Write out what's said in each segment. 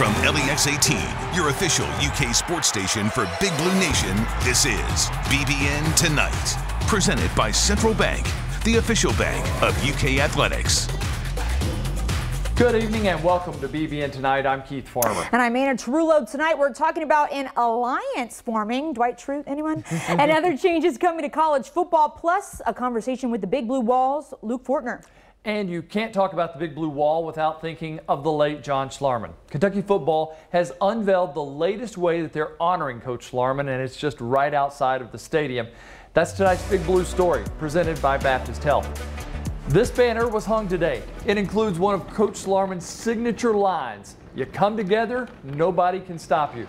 From LEX 18, your official UK sports station for Big Blue Nation, this is BBN Tonight. Presented by Central Bank, the official bank of UK Athletics. Good evening and welcome to BBN Tonight. I'm Keith Farmer. And I'm Anna Trullo. Tonight we're talking about an alliance forming. Dwight Schrute, anyone? and other changes coming to college football, plus a conversation with the Big Blue Walls, Luke Fortner. And you can't talk about the Big Blue Wall without thinking of the late John Schlarman. Kentucky football has unveiled the latest way that they're honoring Coach Schlarman, and it's just right outside of the stadium. That's tonight's Big Blue story, presented by Baptist Health. This banner was hung today. It includes one of Coach Schlarman's signature lines You come together, nobody can stop you.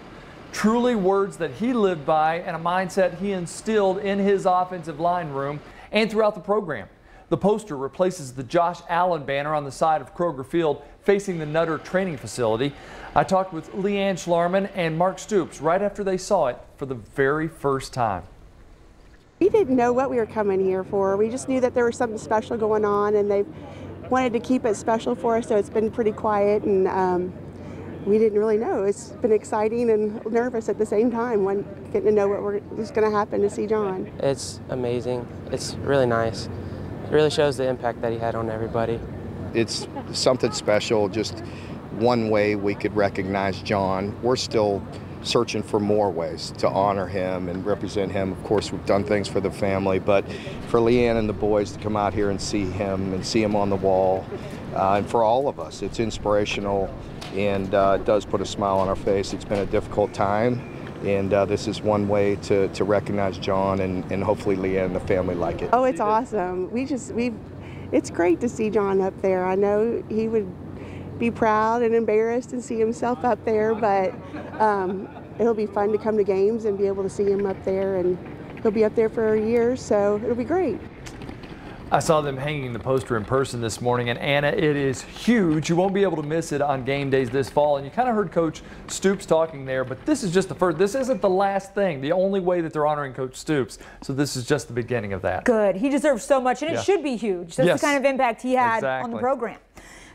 Truly words that he lived by and a mindset he instilled in his offensive line room and throughout the program. The poster replaces the Josh Allen banner on the side of Kroger Field facing the Nutter Training Facility. I talked with Leanne Schlarman and Mark Stoops right after they saw it for the very first time. We didn't know what we were coming here for. We just knew that there was something special going on, and they wanted to keep it special for us. So it's been pretty quiet, and um, we didn't really know. It's been exciting and nervous at the same time when getting to know what we're, is going to happen to see John. It's amazing. It's really nice. It really shows the impact that he had on everybody. It's something special. Just one way we could recognize John. We're still searching for more ways to honor him and represent him. Of course, we've done things for the family, but for Leanne and the boys to come out here and see him and see him on the wall, uh, and for all of us, it's inspirational and uh, it does put a smile on our face. It's been a difficult time, and uh, this is one way to, to recognize John and, and hopefully Leanne and the family like it. Oh, it's awesome. We just, we, it's great to see John up there. I know he would be proud and embarrassed and see himself up there, but um, it'll be fun to come to games and be able to see him up there, and he'll be up there for a year, so it'll be great. I saw them hanging the poster in person this morning, and Anna, it is huge. You won't be able to miss it on game days this fall. And you kind of heard Coach Stoops talking there, but this is just the first. This isn't the last thing. The only way that they're honoring Coach Stoops. So this is just the beginning of that. Good. He deserves so much, and it should be huge. That's yes. the kind of impact he had exactly. on the program.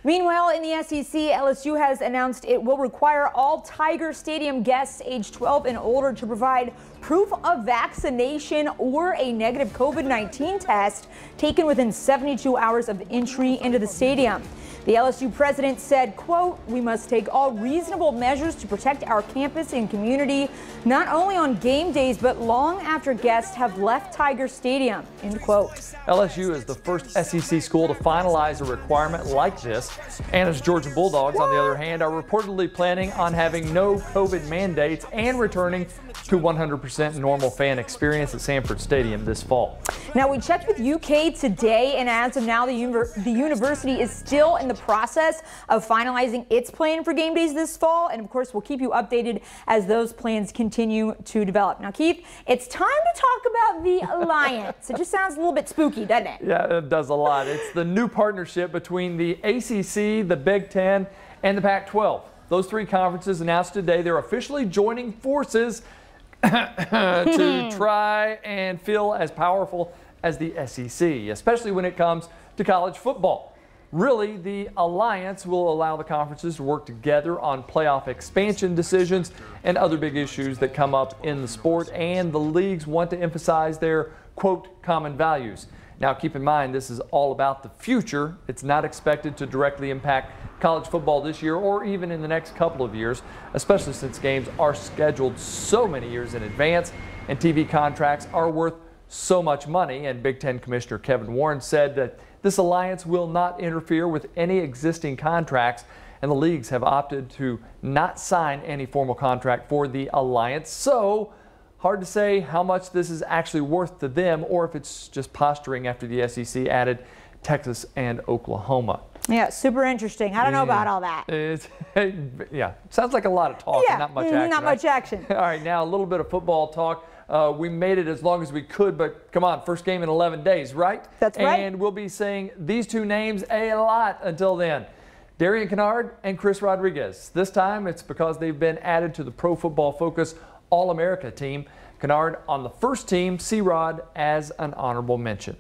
Meanwhile, in the SEC, LSU has announced it will require all Tiger Stadium guests age 12 and older to provide proof of vaccination or a negative COVID-19 test taken within 72 hours of entry into the stadium. The LSU president said, quote, we must take all reasonable measures to protect our campus and community, not only on game days, but long after guests have left Tiger Stadium, end quote. LSU is the first SEC school to finalize a requirement like this. And as Georgia Bulldogs, what? on the other hand, are reportedly planning on having no COVID mandates and returning to 100% normal fan experience at Sanford Stadium this fall. Now, we checked with UK today, and as of now, the, the university is still in the process of finalizing its plan for game days this fall. And of course, we'll keep you updated as those plans continue to develop. Now, Keith, it's time to talk about the Alliance. it just sounds a little bit spooky, doesn't it? Yeah, it does a lot. It's the new partnership between the ACC, the Big Ten, and the Pac 12. Those three conferences announced today they're officially joining forces to try and feel as powerful as the SEC, especially when it comes to college football. Really, the alliance will allow the conferences to work together on playoff expansion decisions and other big issues that come up in the sport, and the leagues want to emphasize their, quote, common values. Now, keep in mind, this is all about the future. It's not expected to directly impact college football this year or even in the next couple of years, especially since games are scheduled so many years in advance and TV contracts are worth so much money. And Big Ten Commissioner Kevin Warren said that this alliance will not interfere with any existing contracts, and the leagues have opted to not sign any formal contract for the alliance. So, hard to say how much this is actually worth to them or if it's just posturing after the SEC added Texas and Oklahoma. Yeah, super interesting. I don't know about all that. It's, yeah, sounds like a lot of talk yeah, not much action. Not much action. All right, now a little bit of football talk. Uh, we made it as long as we could, but come on, first game in 11 days, right? That's right. And we'll be saying these two names a lot until then. Darian Kinnard and Chris Rodriguez. This time it's because they've been added to the Pro Football Focus All America team. Kinnard on the first team, C Rod as an honorable mention.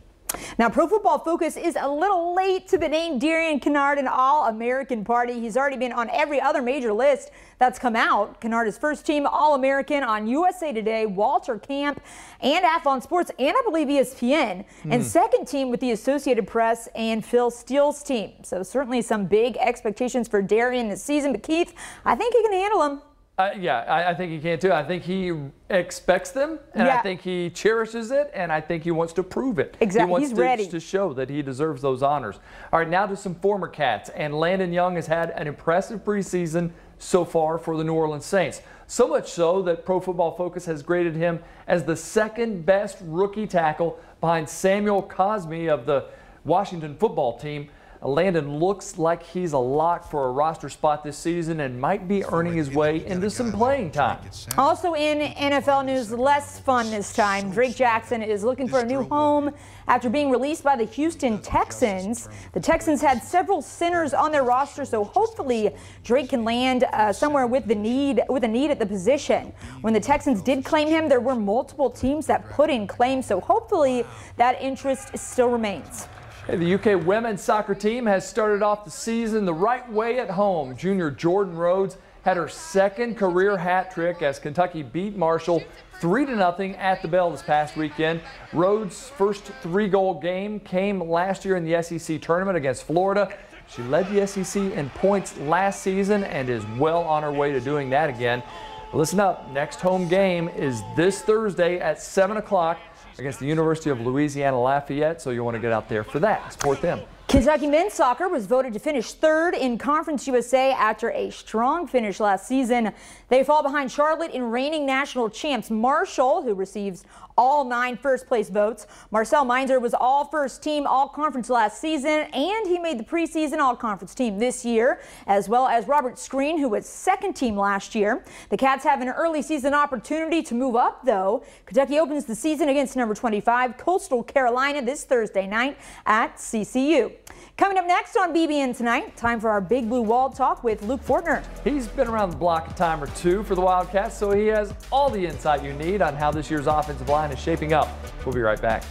Now, Pro Football Focus is a little late to the name Darian Kinnard an All-American party. He's already been on every other major list that's come out. Kinnard is first team All-American on USA Today, Walter Camp, and Athlon Sports, and I believe ESPN, mm. and second team with the Associated Press and Phil Steele's team. So certainly some big expectations for Darian this season, but Keith, I think he can handle them. Uh, yeah, I, I, think he can too. I think he expects them, and yeah. I think he cherishes it, and I think he wants to prove it. Exactly, he wants he's to, ready to show that he deserves those honors. All right, now to some former Cats, and Landon Young has had an impressive preseason so far for the New Orleans Saints. So much so that Pro Football Focus has graded him as the second best rookie tackle behind Samuel Cosmi of the Washington football team. Landon looks like he's a lock for a roster spot this season and might be earning his way into some playing time. Also in NFL news, less fun this time. Drake Jackson is looking for a new home after being released by the Houston Texans. The Texans had several centers on their roster, so hopefully Drake can land uh, somewhere with the need with a need at the position. When the Texans did claim him, there were multiple teams that put in claims, so hopefully that interest still remains. The UK women's soccer team has started off the season the right way at home. Junior Jordyn Rhodes had her second career hat trick as Kentucky beat Marshall 3 to nothing at the Bell this past weekend. Rhodes' first three-goal game came last year in the SEC tournament against Florida. She led the SEC in points last season and is well on her way to doing that again. Listen up, next home game is this Thursday at 7 o'clock against the University of Louisiana Lafayette, so you want to get out there for that. Support them. Kentucky men's soccer was voted to finish third in Conference USA after a strong finish last season. They fall behind Charlotte in reigning national champs Marshall, who receives all nine first place votes. Marcel Meinzer was all first team all conference last season, and he made the preseason all conference team this year, as well as Robert Screen, who was second team last year. The Cats have an early season opportunity to move up, though. Kentucky opens the season against number 25, Coastal Carolina, this Thursday night at CCU. Coming up next on BBN tonight, time for our Big Blue Wall talk with Luke Fortner. He's been around the block a time or two for the Wildcats, so he has all the insight you need on how this year's offensive line is shaping up. We'll be right back.